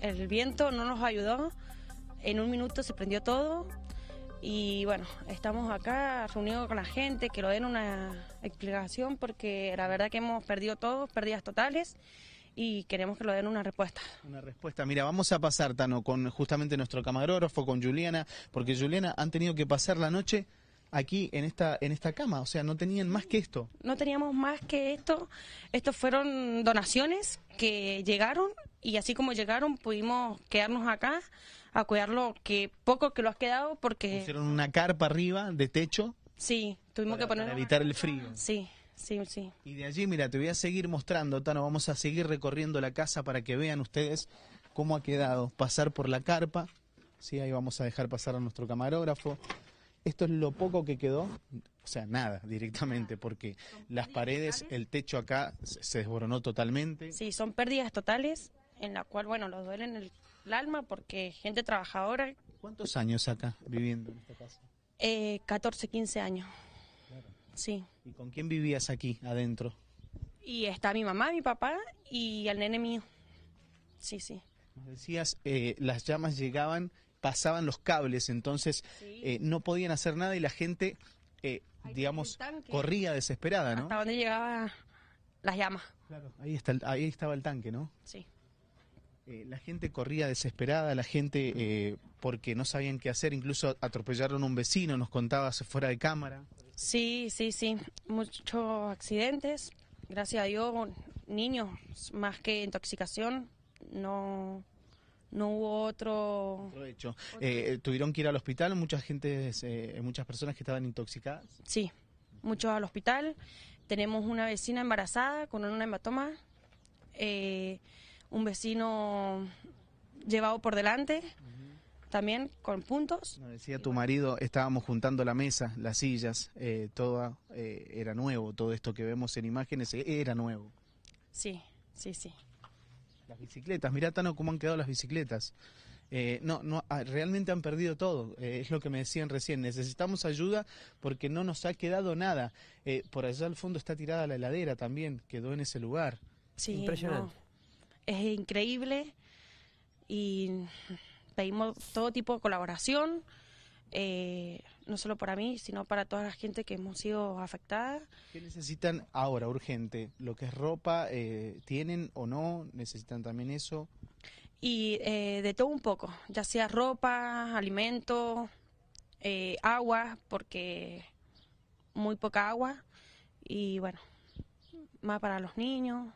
el viento no nos ayudó, en un minuto se prendió todo y bueno, estamos acá reunidos con la gente, que lo den una explicación porque la verdad que hemos perdido todo, pérdidas totales y queremos que lo den una respuesta. Una respuesta. Mira, vamos a pasar, Tano, con justamente nuestro camarógrafo, con Juliana, porque Juliana han tenido que pasar la noche aquí en esta en esta cama, o sea, no tenían más que esto. No teníamos más que esto. Estos fueron donaciones que llegaron y así como llegaron pudimos quedarnos acá a cuidarlo que poco que lo has quedado porque Pusieron una carpa arriba de techo sí, tuvimos para, que poner para evitar el frío. Sí, sí, sí. Y de allí, mira, te voy a seguir mostrando, Tano, vamos a seguir recorriendo la casa para que vean ustedes cómo ha quedado. Pasar por la carpa, sí, ahí vamos a dejar pasar a nuestro camarógrafo. Esto es lo poco que quedó, o sea, nada directamente, porque las paredes, el techo acá se se desboronó totalmente. Sí, son pérdidas totales en la cual, bueno, nos duelen el, el alma porque gente trabajadora, ¿Cuántos años acá viviendo en esta casa? eh, 14, 15 años. Sí. ¿Y con quién vivías aquí adentro? Y está mi mamá, mi papá y el nene mío. Sí, sí. Nos decías, eh, las llamas llegaban, pasaban los cables, entonces eh, no podían hacer nada y la gente, eh, digamos, corría desesperada, ¿no? Hasta donde llegaba las llamas. Claro, ahí, está el- ahí estaba el tanque, ¿no? Sí. Eh, la gente corría desesperada, la gente eh, porque no sabían qué hacer, incluso atropellaron a un vecino, nos contabas fuera de cámara. Sí, sí, sí. Muchos accidentes. Gracias a Dios, niños, más que intoxicación, no, no hubo otro. Otro hecho. Eh, tuvieron que ir al hospital, mucha gente, eh, muchas personas que estaban intoxicadas. Sí, muchos al hospital. Tenemos una vecina embarazada con un hematoma. eh, un vecino llevado por delante, también con puntos. Nos decía tu marido, estábamos juntando la mesa, las sillas, eh, todo eh, era nuevo, todo esto que vemos en imágenes eh, era nuevo. Sí, sí, sí. Las bicicletas, mirá Tano cómo han quedado las bicicletas. Eh, no, no, ah, realmente han perdido todo, eh, es lo que me decían recién, necesitamos ayuda porque no nos ha quedado nada. Eh, por allá al fondo está tirada la heladera también, quedó en ese lugar. Sí, Impresionante. no, es increíble y pedimos todo tipo de colaboración, eh, no solo para mí, sino para toda la gente que hemos sido afectada. ¿Qué necesitan ahora, urgente? ¿Lo que es ropa, eh, tienen o no? ¿Necesitan también eso? Y eh, de todo un poco, ya sea ropa, alimento, eh, agua, porque muy poca agua, y bueno, más para los niños.